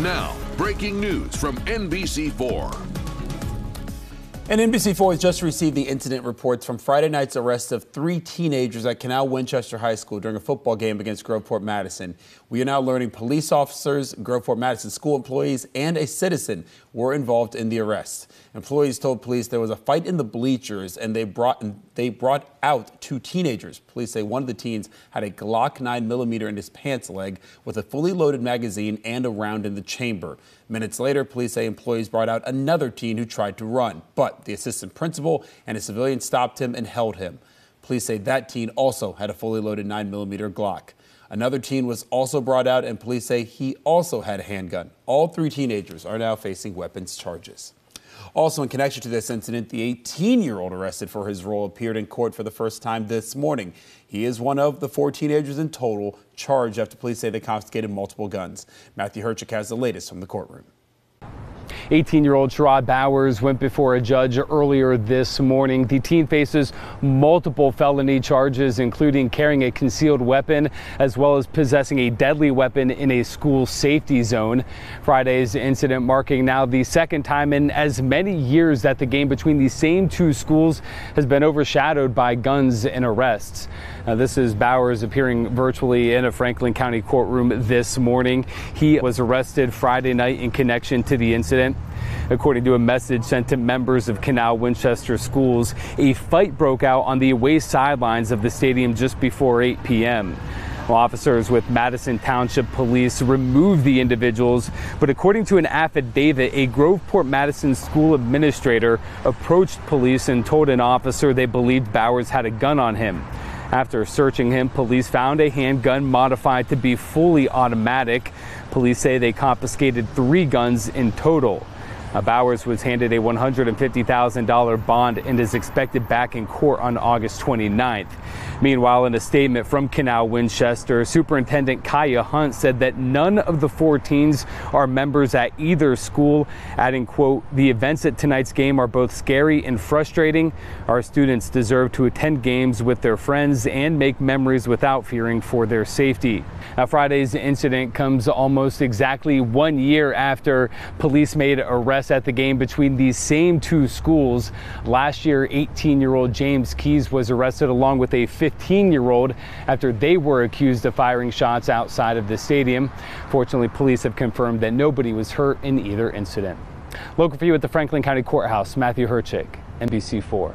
Now, breaking news from NBC4. And NBC4 has just received the incident reports from Friday night's arrest of three teenagers at Canal Winchester High School during a football game against Groveport Madison. We are now learning police officers, Groveport Madison school employees, and a citizen were involved in the arrest. Employees told police there was a fight in the bleachers and they brought they brought out two teenagers. Police say one of the teens had a Glock 9mm in his pants leg with a fully loaded magazine and a round in the chamber. Minutes later, police say employees brought out another teen who tried to run, but the assistant principal and a civilian stopped him and held him. Police say that teen also had a fully loaded 9mm Glock. Another teen was also brought out, and police say he also had a handgun. All three teenagers are now facing weapons charges. Also, in connection to this incident, the 18 year old arrested for his role appeared in court for the first time this morning. He is one of the four teenagers in total charged after police say they confiscated multiple guns. Matthew Herchik has the latest from the courtroom. 18 year old Sherrod Bowers went before a judge earlier this morning. The teen faces multiple felony charges, including carrying a concealed weapon as well as possessing a deadly weapon in a school safety zone. Friday's incident marking now the second time in as many years that the game between these same two schools has been overshadowed by guns and arrests. Now, this is Bowers appearing virtually in a Franklin County courtroom this morning. He was arrested Friday night in connection to the incident. According to a message sent to members of Canal Winchester schools, a fight broke out on the away sidelines of the stadium just before 8 p.m. Officers with Madison Township Police removed the individuals, but according to an affidavit, a Groveport Madison school administrator approached police and told an officer they believed Bowers had a gun on him. After searching him, police found a handgun modified to be fully automatic. Police say they confiscated three guns in total. Bowers was handed a $150,000 bond and is expected back in court on August 29th. Meanwhile, in a statement from Canal Winchester, Superintendent Kaya Hunt said that none of the four teens are members at either school, adding, quote, the events at tonight's game are both scary and frustrating. Our students deserve to attend games with their friends and make memories without fearing for their safety. Now, Friday's incident comes almost exactly one year after police made arrests at the game between these same two schools. Last year, 18 year old James Keys was arrested along with a 15 year old after they were accused of firing shots outside of the stadium. Fortunately, police have confirmed that nobody was hurt in either incident. Local for you at the Franklin County Courthouse, Matthew Herchik, NBC4.